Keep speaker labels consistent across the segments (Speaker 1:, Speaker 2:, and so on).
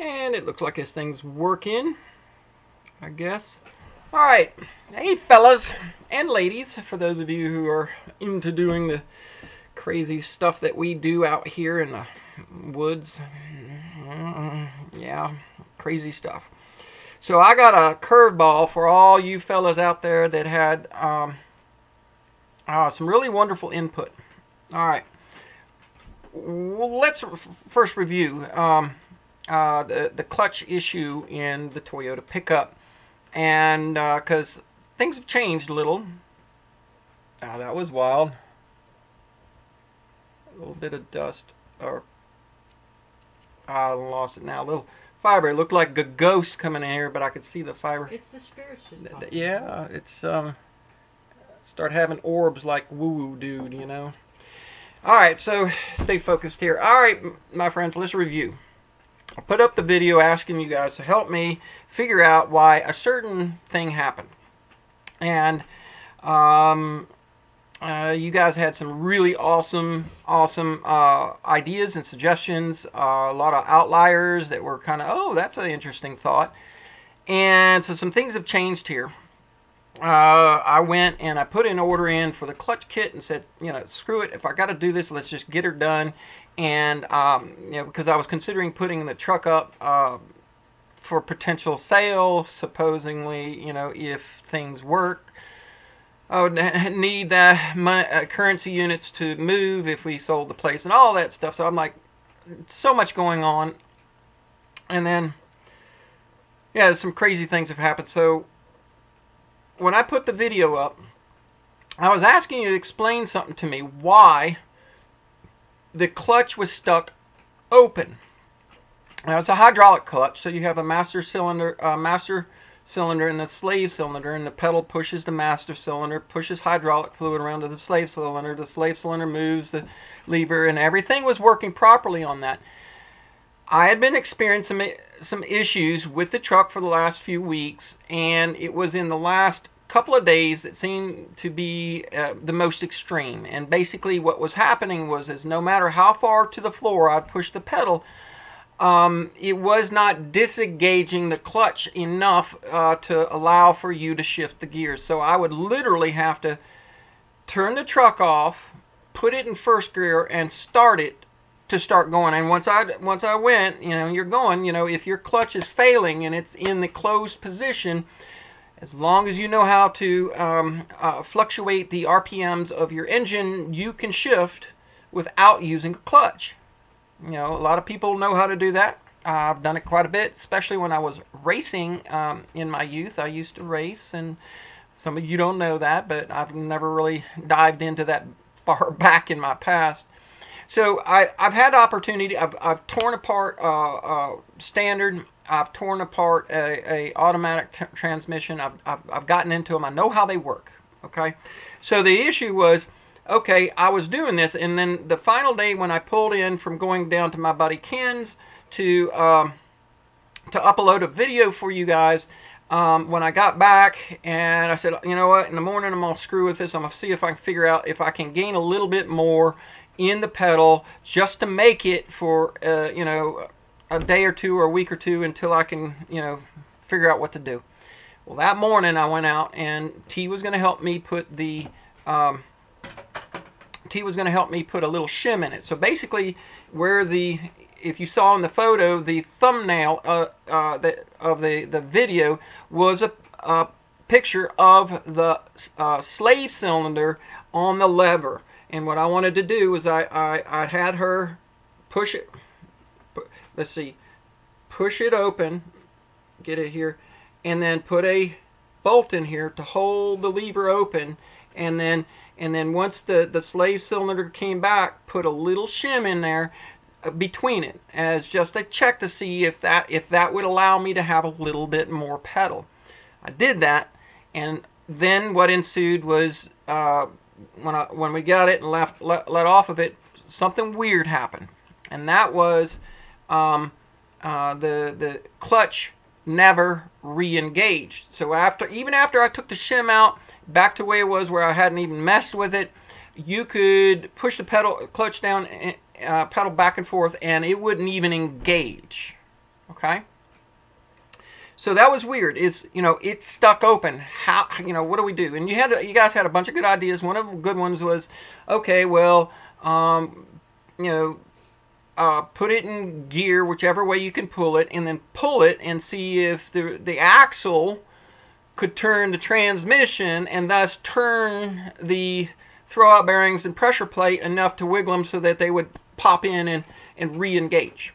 Speaker 1: And it looks like this thing's working, I guess. Alright, hey fellas and ladies, for those of you who are into doing the crazy stuff that we do out here in the woods. Yeah, crazy stuff. So I got a curveball for all you fellas out there that had um, uh, some really wonderful input. All right, well, let's first review um, uh, the the clutch issue in the Toyota pickup, and because uh, things have changed a little. Oh, that was wild. A little bit of dust, or I lost it now. A little fiber. It looked like a ghost coming in here, but I could see the fiber.
Speaker 2: It's the spirits.
Speaker 1: Yeah, it's um, start having orbs like woo woo dude, you know. All right, so stay focused here. All right, my friends, let's review. I put up the video asking you guys to help me figure out why a certain thing happened, and um, uh, you guys had some really awesome, awesome uh, ideas and suggestions. Uh, a lot of outliers that were kind of, oh, that's an interesting thought. And so some things have changed here. Uh, I went and I put an order in for the clutch kit and said, you know, screw it. If I got to do this, let's just get her done. And, um, you know, because I was considering putting the truck up uh, for potential sale, supposedly, you know, if things work I would need the uh, currency units to move if we sold the place and all that stuff. So I'm like, so much going on. And then, yeah, some crazy things have happened. So when I put the video up, I was asking you to explain something to me. Why the clutch was stuck open. Now it's a hydraulic clutch, so you have a master cylinder, uh, master cylinder and a slave cylinder and the pedal pushes the master cylinder pushes hydraulic fluid around to the slave cylinder the slave cylinder moves the lever and everything was working properly on that I had been experiencing some issues with the truck for the last few weeks and it was in the last couple of days that seemed to be uh, the most extreme and basically what was happening was is no matter how far to the floor I'd push the pedal um, it was not disengaging the clutch enough uh, to allow for you to shift the gears. So I would literally have to turn the truck off, put it in first gear, and start it to start going. And once I once I went, you know, you're going. You know, if your clutch is failing and it's in the closed position, as long as you know how to um, uh, fluctuate the RPMs of your engine, you can shift without using a clutch. You know, a lot of people know how to do that. I've done it quite a bit, especially when I was racing um, in my youth. I used to race, and some of you don't know that, but I've never really dived into that far back in my past. So I, have had opportunity. I've, I've torn apart uh, uh, standard. I've torn apart a, a automatic transmission. I've, I've, I've gotten into them. I know how they work. Okay. So the issue was okay, I was doing this, and then the final day when I pulled in from going down to my buddy Ken's to um, to upload a video for you guys, um, when I got back and I said, you know what, in the morning I'm going to screw with this. I'm going to see if I can figure out if I can gain a little bit more in the pedal just to make it for, uh, you know, a day or two or a week or two until I can, you know, figure out what to do. Well, that morning I went out and T was going to help me put the um, T was going to help me put a little shim in it. So basically, where the if you saw in the photo, the thumbnail uh, uh, the, of the, the video was a, a picture of the uh, slave cylinder on the lever. And what I wanted to do was I, I, I had her push it, let's see, push it open, get it here, and then put a bolt in here to hold the lever open and then and then once the, the slave cylinder came back, put a little shim in there uh, between it as just a check to see if that if that would allow me to have a little bit more pedal. I did that, and then what ensued was uh, when I, when we got it and left let, let off of it, something weird happened, and that was um, uh, the the clutch never re-engaged. So after even after I took the shim out back to where it was where I hadn't even messed with it. You could push the pedal clutch down, uh, pedal back and forth, and it wouldn't even engage. Okay. So that was weird. It's you know it's stuck open. How you know what do we do? And you had you guys had a bunch of good ideas. One of the good ones was okay. Well, um, you know, uh, put it in gear, whichever way you can pull it, and then pull it and see if the the axle could turn the transmission and thus turn the throwout bearings and pressure plate enough to wiggle them so that they would pop in and, and re-engage.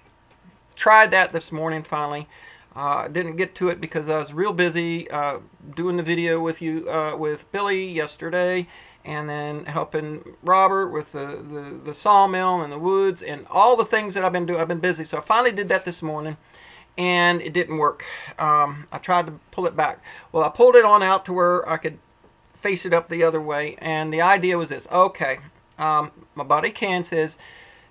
Speaker 1: Tried that this morning finally. Uh, didn't get to it because I was real busy uh, doing the video with you uh, with Billy yesterday and then helping Robert with the, the, the sawmill and the woods and all the things that I've been doing. I've been busy. So I finally did that this morning and it didn't work. Um, I tried to pull it back. Well, I pulled it on out to where I could face it up the other way, and the idea was this. Okay, um, my buddy Ken says,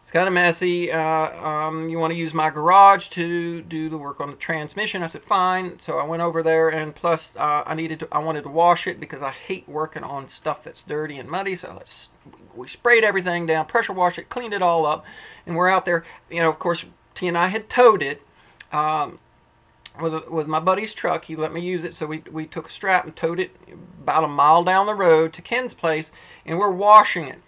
Speaker 1: it's kind of messy. Uh, um, you want to use my garage to do the work on the transmission? I said fine. So I went over there, and plus uh, I needed to, I wanted to wash it because I hate working on stuff that's dirty and muddy. So let's we sprayed everything down, pressure washed it, cleaned it all up, and we're out there. You know, of course, T and I had towed it um, with, with my buddy's truck. He let me use it, so we, we took a strap and towed it about a mile down the road to Ken's place, and we're washing it.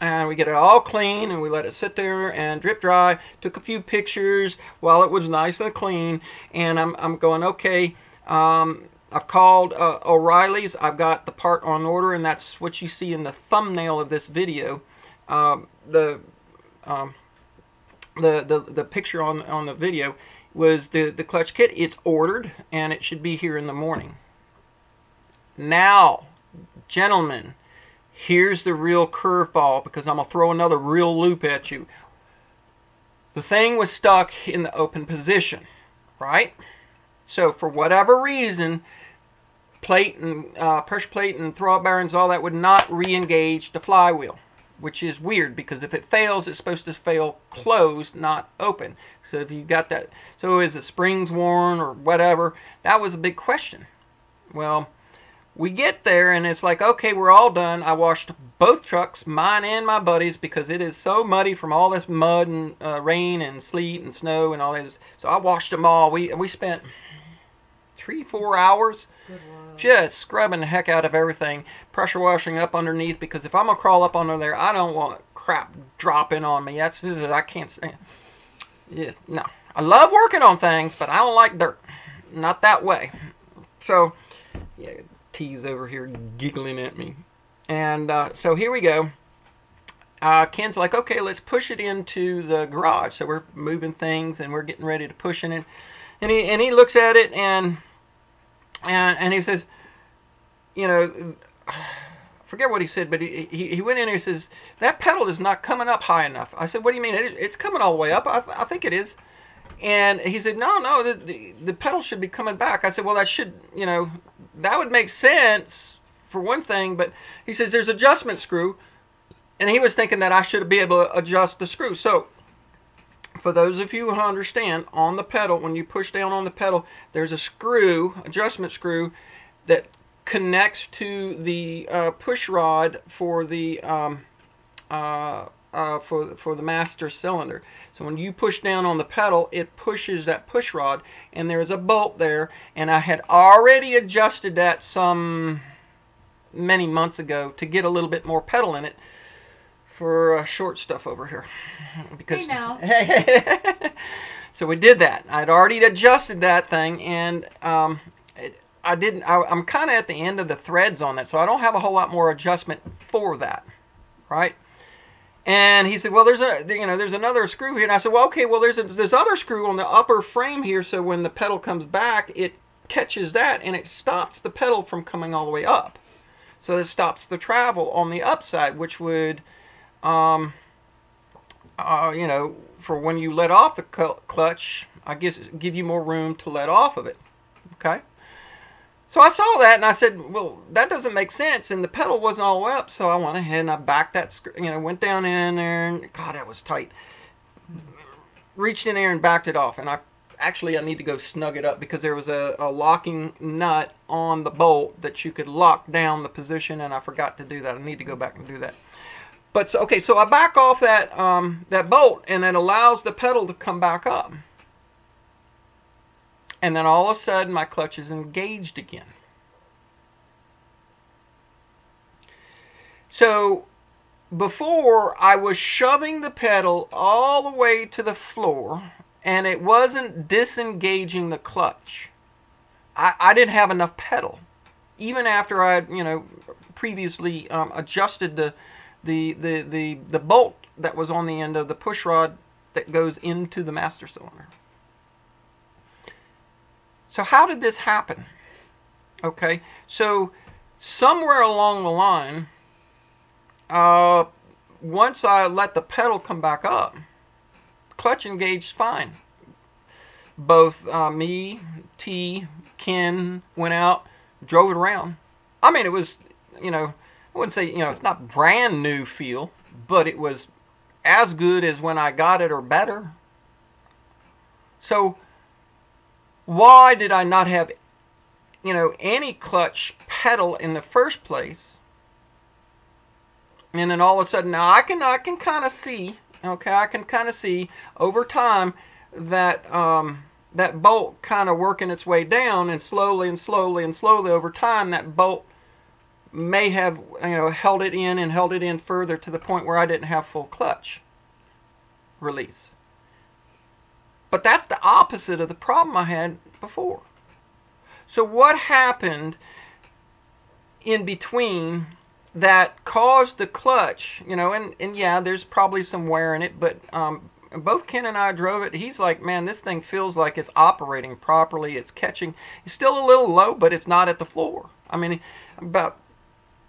Speaker 1: And we get it all clean, and we let it sit there and drip dry. Took a few pictures while it was nice and clean, and I'm, I'm going, okay, um, I've called uh, O'Reilly's. I've got the part on order, and that's what you see in the thumbnail of this video. Um, the um, the, the, the picture on, on the video was the, the clutch kit. It's ordered and it should be here in the morning. Now, gentlemen, here's the real curveball because I'm going to throw another real loop at you. The thing was stuck in the open position, right? So for whatever reason, plate and uh, pressure plate and throwout bearings, all that would not re-engage the flywheel which is weird because if it fails, it's supposed to fail closed, not open. So if you got that, so is the springs worn or whatever? That was a big question. Well, we get there and it's like, okay, we're all done. I washed both trucks, mine and my buddies, because it is so muddy from all this mud and uh, rain and sleet and snow and all this. So I washed them all. We we spent three, four hours just scrubbing the heck out of everything, pressure washing up underneath because if I'm gonna crawl up under there, I don't want crap dropping on me. That's I can't stand. Yeah, no. I love working on things, but I don't like dirt. Not that way. So, yeah, T's over here giggling at me. And uh, so here we go. Uh, Ken's like, okay, let's push it into the garage. So we're moving things and we're getting ready to push it. And he and he looks at it and and, and he says, you know, forget what he said, but he, he, he went in and he says, that pedal is not coming up high enough. I said, what do you mean? It, it's coming all the way up. I, th I think it is. And he said, no, no, the, the, the pedal should be coming back. I said, well, that should, you know, that would make sense for one thing, but he says there's adjustment screw, and he was thinking that I should be able to adjust the screw. So for those of you who understand, on the pedal, when you push down on the pedal, there's a screw, adjustment screw, that connects to the uh, push rod for the um, uh, uh, for for the master cylinder. So when you push down on the pedal, it pushes that push rod, and there's a bolt there. And I had already adjusted that some many months ago to get a little bit more pedal in it for uh, short stuff over here.
Speaker 2: Because hey now.
Speaker 1: so we did that. I'd already adjusted that thing, and um, it, I didn't. I, I'm kind of at the end of the threads on that, so I don't have a whole lot more adjustment for that, right? And he said, "Well, there's a you know there's another screw here." And I said, "Well, okay. Well, there's a, this other screw on the upper frame here, so when the pedal comes back, it catches that and it stops the pedal from coming all the way up. So it stops the travel on the upside, which would." um, uh, you know, for when you let off the clutch, I guess give you more room to let off of it. Okay. So I saw that and I said, well, that doesn't make sense. And the pedal wasn't all the way up, so I went ahead and I backed that, you know, went down in there and God, that was tight. Reached in there and backed it off. And I actually I need to go snug it up because there was a, a locking nut on the bolt that you could lock down the position, and I forgot to do that. I need to go back and do that. But so, okay, so I back off that um, that bolt, and it allows the pedal to come back up. And then all of a sudden my clutch is engaged again. So before I was shoving the pedal all the way to the floor and it wasn't disengaging the clutch. I, I didn't have enough pedal. Even after I, you know, previously um, adjusted the, the, the, the, the bolt that was on the end of the push rod that goes into the master cylinder. So how did this happen? Okay, so somewhere along the line, uh, once I let the pedal come back up, clutch engaged fine. Both uh, me, T, Ken went out, drove it around. I mean, it was, you know, I wouldn't say, you know, it's not brand new feel, but it was as good as when I got it or better. So, why did I not have, you know, any clutch pedal in the first place? and then all of a sudden now I can I can kind of see okay I can kind of see over time that um, that bolt kind of working its way down and slowly and slowly and slowly over time that bolt may have you know held it in and held it in further to the point where I didn't have full clutch release but that's the opposite of the problem I had before so what happened in between that caused the clutch, you know, and, and yeah, there's probably some wear in it, but um, both Ken and I drove it. He's like, man, this thing feels like it's operating properly. It's catching. It's still a little low, but it's not at the floor. I mean, about,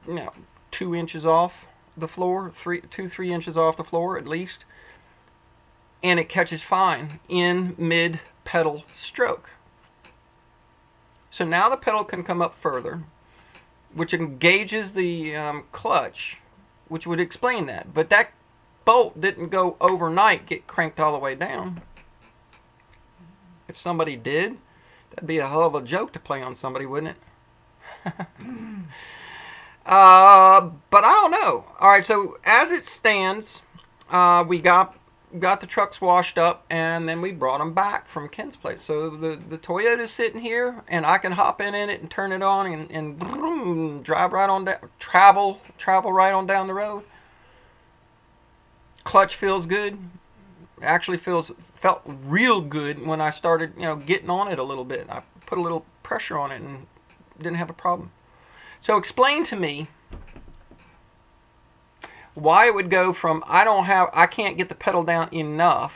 Speaker 1: you know, two inches off the floor, three, two, three inches off the floor at least. And it catches fine in mid pedal stroke. So now the pedal can come up further which engages the um, clutch, which would explain that. But that bolt didn't go overnight get cranked all the way down. If somebody did, that'd be a hell of a joke to play on somebody, wouldn't it? uh, but I don't know. All right, so as it stands, uh, we got got the trucks washed up and then we brought them back from Ken's place. So the, the Toyota's sitting here and I can hop in, in it and turn it on and, and boom, drive right on down, travel, travel right on down the road. Clutch feels good. Actually feels, felt real good when I started, you know, getting on it a little bit. I put a little pressure on it and didn't have a problem. So explain to me why it would go from I don't have I can't get the pedal down enough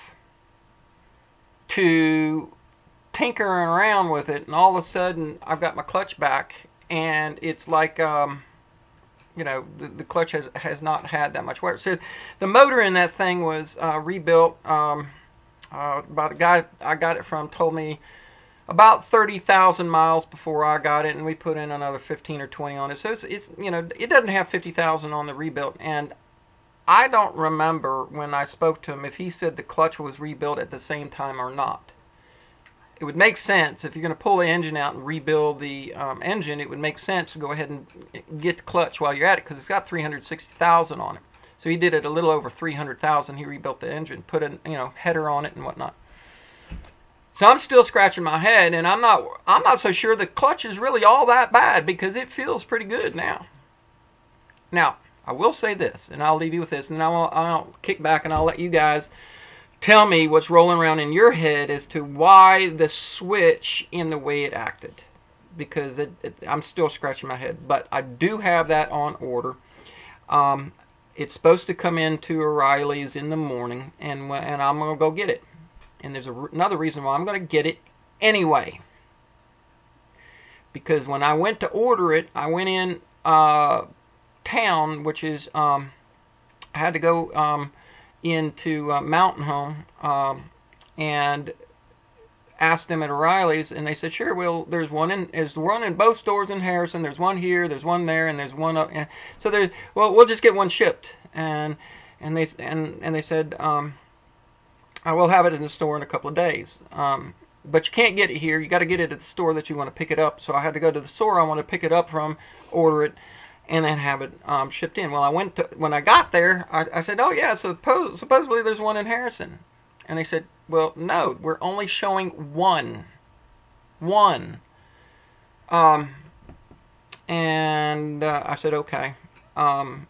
Speaker 1: to tinkering around with it and all of a sudden I've got my clutch back and it's like um, you know the, the, clutch has has not had that much wear. So the motor in that thing was uh, rebuilt um, uh, by the guy I got it from told me about 30,000 miles before I got it and we put in another 15 or 20 on it. So it's, it's you know it doesn't have 50,000 on the rebuilt and I don't remember when I spoke to him if he said the clutch was rebuilt at the same time or not. It would make sense if you're going to pull the engine out and rebuild the um, engine. It would make sense to go ahead and get the clutch while you're at it because it's got 360,000 on it. So he did it a little over 300,000. He rebuilt the engine, put a you know header on it and whatnot. So I'm still scratching my head, and I'm not I'm not so sure the clutch is really all that bad because it feels pretty good now. Now I will say this, and I'll leave you with this, and I'll, I'll kick back and I'll let you guys tell me what's rolling around in your head as to why the switch in the way it acted. Because it, it, I'm still scratching my head. But I do have that on order. Um, it's supposed to come into O'Reilly's in the morning, and, and I'm going to go get it. And there's a, another reason why I'm going to get it anyway. Because when I went to order it, I went in uh, town, which is um, I had to go um, into uh, Mountain Home um, and asked them at O'Reilly's, and they said, "Sure, well, there's one in there's one in both stores in Harrison. There's one here, there's one there, and there's one up. And so there's well, we'll just get one shipped." And and they and and they said, um, "I will have it in the store in a couple of days." Um, but you can't get it here. You got to get it at the store that you want to pick it up. So I had to go to the store I want to pick it up from, order it, and then have it um, shipped in. Well, I went to when I got there, I, I said, "Oh yeah, suppose, supposedly there's one in Harrison," and they said, "Well, no, we're only showing one." One. Um, and uh, I said, okay. Um,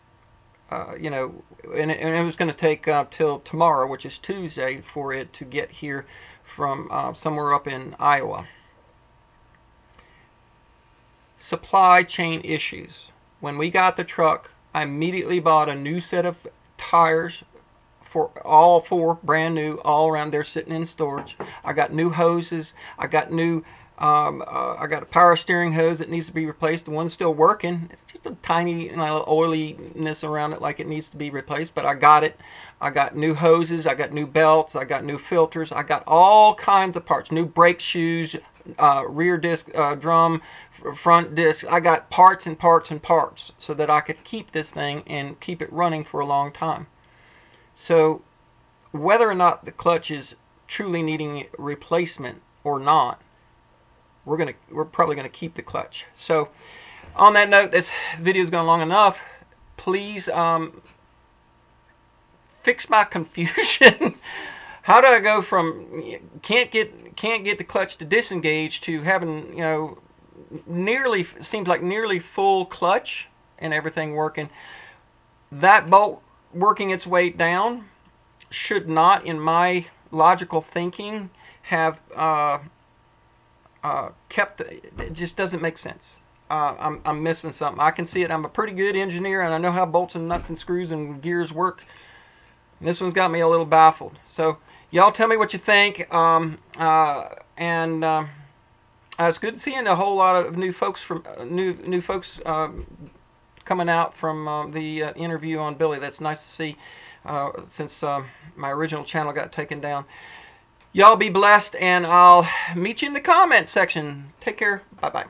Speaker 1: uh, you know, and it, and it was going to take uh, till tomorrow, which is Tuesday, for it to get here from uh, somewhere up in Iowa. Supply chain issues. When we got the truck, I immediately bought a new set of tires for all four, brand new, all around there sitting in storage. I got new hoses. I got new um, uh, I got a power steering hose that needs to be replaced. The one's still working. It's just a tiny you know, oiliness around it like it needs to be replaced, but I got it. I got new hoses. I got new belts. I got new filters. I got all kinds of parts. New brake shoes, uh, rear disc uh, drum, front disc. I got parts and parts and parts so that I could keep this thing and keep it running for a long time. So whether or not the clutch is truly needing replacement or not, we're gonna we're probably gonna keep the clutch. So on that note, this video's gone long enough. Please um, fix my confusion. How do I go from can't get can't get the clutch to disengage to having you know nearly seems like nearly full clutch and everything working? That bolt working its way down should not, in my logical thinking, have uh, uh, kept, it just doesn't make sense. Uh, I'm, I'm missing something. I can see it. I'm a pretty good engineer and I know how bolts and nuts and screws and gears work. And this one's got me a little baffled. So y'all tell me what you think. Um, uh, and um, uh, it's good seeing a whole lot of new folks from uh, new new folks um, coming out from uh, the interview on Billy. That's nice to see since um, my original channel got taken down. Y'all be blessed, and I'll meet you in the comment section. Take care. Bye-bye.